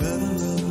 better love.